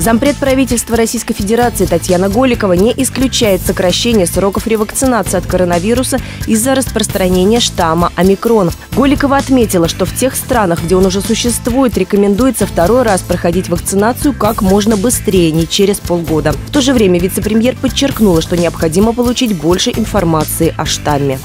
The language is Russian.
Зампред правительства Российской Федерации Татьяна Голикова не исключает сокращение сроков ревакцинации от коронавируса из-за распространения штамма омикрон. Голикова отметила, что в тех странах, где он уже существует, рекомендуется второй раз проходить вакцинацию как можно быстрее, не через полгода. В то же время вице-премьер подчеркнула, что необходимо получить больше информации о штамме.